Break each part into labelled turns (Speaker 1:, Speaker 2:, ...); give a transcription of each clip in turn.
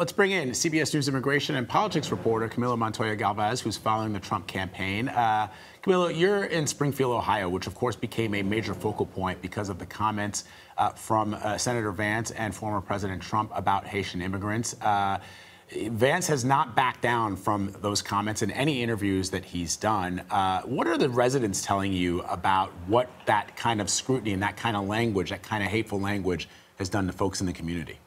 Speaker 1: Let's bring in CBS News immigration and politics reporter Camilo Montoya Galvez, who's following the Trump campaign. Uh, Camilo, you're in Springfield, Ohio, which of course became a major focal point because of the comments uh, from uh, Senator Vance and former President Trump about Haitian immigrants. Uh, Vance has not backed down from those comments in any interviews that he's done. Uh, what are the residents telling you about what that kind of scrutiny and that kind of language, that kind of hateful language, has done to folks in the community?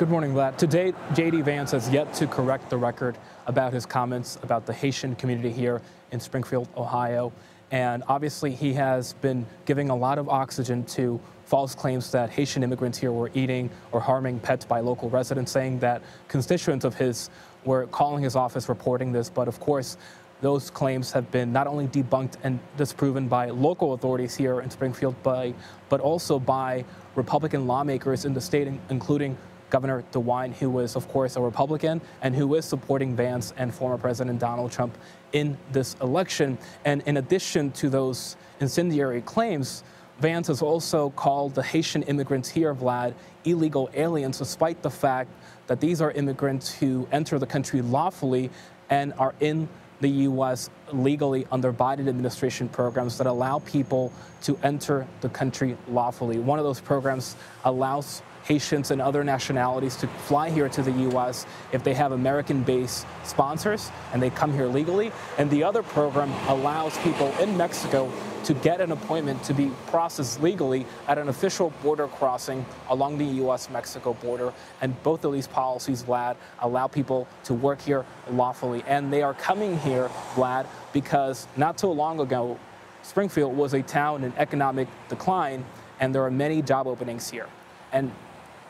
Speaker 2: Good morning, Vlad. To date, J.D. Vance has yet to correct the record about his comments about the Haitian community here in Springfield, Ohio. And obviously, he has been giving a lot of oxygen to false claims that Haitian immigrants here were eating or harming pets by local residents, saying that constituents of his were calling his office reporting this. But of course, those claims have been not only debunked and disproven by local authorities here in Springfield, by, but also by Republican lawmakers in the state, including Governor DeWine, who is, of course, a Republican and who is supporting Vance and former President Donald Trump in this election. And in addition to those incendiary claims, Vance has also called the Haitian immigrants here, Vlad, illegal aliens, despite the fact that these are immigrants who enter the country lawfully and are in the U.S. legally under Biden administration programs that allow people to enter the country lawfully. One of those programs allows Haitians and other nationalities to fly here to the U.S. if they have American based sponsors and they come here legally. And the other program allows people in Mexico to get an appointment to be processed legally at an official border crossing along the U.S. Mexico border. And both of these policies, Vlad, allow people to work here lawfully. And they are coming here, Vlad, because not too long ago, Springfield was a town in economic decline, and there are many job openings here. And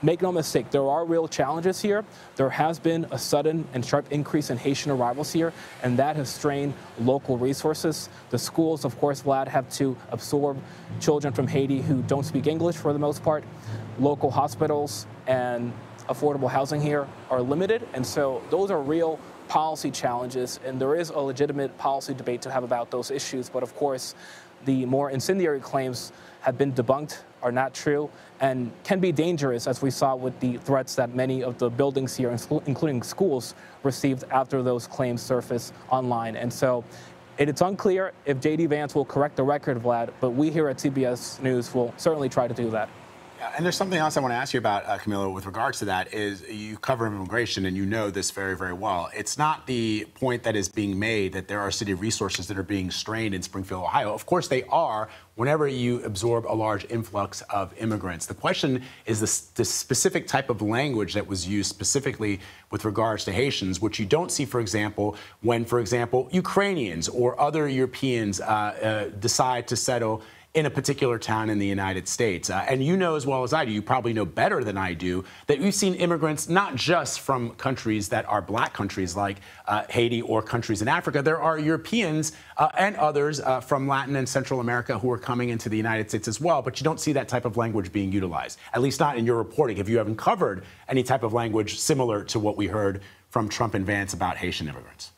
Speaker 2: Make no mistake, there are real challenges here. There has been a sudden and sharp increase in Haitian arrivals here, and that has strained local resources. The schools, of course, Vlad, have to absorb children from Haiti who don't speak English for the most part. Local hospitals and affordable housing here are limited, and so those are real policy challenges, and there is a legitimate policy debate to have about those issues. But of course, the more incendiary claims have been debunked, are not true, and can be dangerous, as we saw with the threats that many of the buildings here, including schools, received after those claims surfaced online. And so it's unclear if J.D. Vance will correct the record, Vlad, but we here at CBS News will certainly try to do that.
Speaker 1: And there's something else I want to ask you about, uh, Camilo, with regards to that. Is you cover immigration and you know this very, very well. It's not the point that is being made that there are city resources that are being strained in Springfield, Ohio. Of course, they are. Whenever you absorb a large influx of immigrants, the question is the, the specific type of language that was used specifically with regards to Haitians, which you don't see, for example, when, for example, Ukrainians or other Europeans uh, uh, decide to settle in a particular town in the United States. Uh, and you know as well as I do, you probably know better than I do, that we've seen immigrants not just from countries that are black countries like uh, Haiti or countries in Africa. There are Europeans uh, and others uh, from Latin and Central America who are coming into the United States as well, but you don't see that type of language being utilized, at least not in your reporting. If you haven't covered any type of language similar to what we heard from Trump and Vance about Haitian immigrants.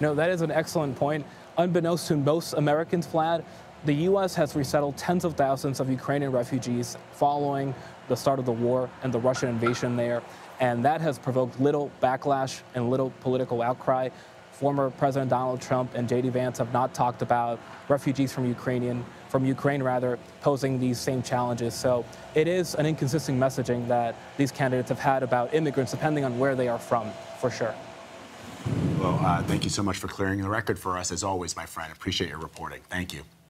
Speaker 2: No, that is an excellent point. Unbeknownst to most Americans, Vlad, the U.S. has resettled tens of thousands of Ukrainian refugees following the start of the war and the Russian invasion there, and that has provoked little backlash and little political outcry. Former President Donald Trump and J.D. Vance have not talked about refugees from Ukrainian from Ukraine rather posing these same challenges. So it is an inconsistent messaging that these candidates have had about immigrants depending on where they are from, for sure.
Speaker 1: Well, uh, thank you so much for clearing the record for us, as always, my friend. Appreciate your reporting. Thank you.